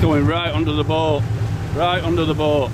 going right under the boat. Right under the boat.